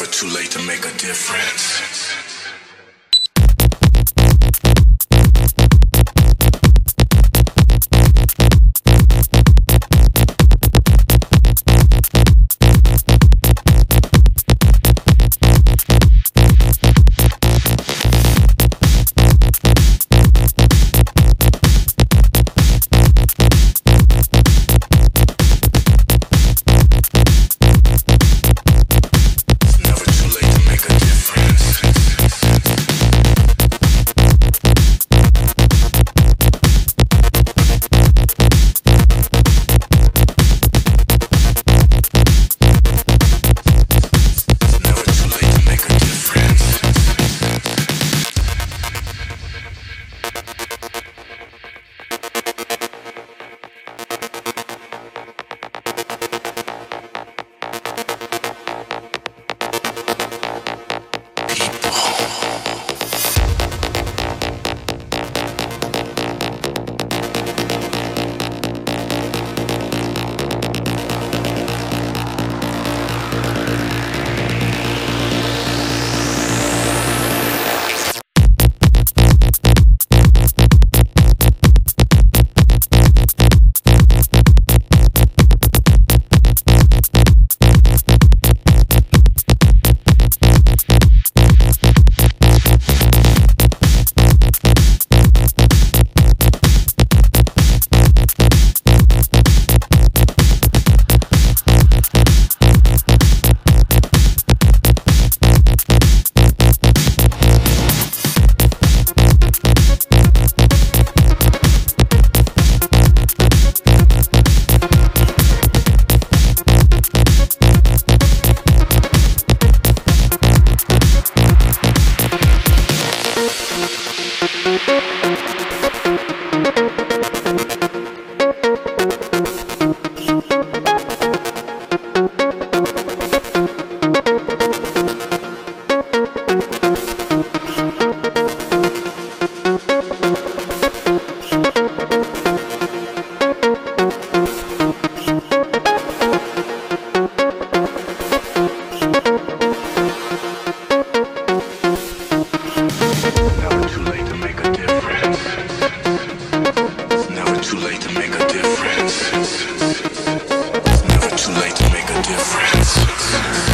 never too late to make a difference. too late to make a difference. It's never too late to make a difference.